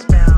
spell.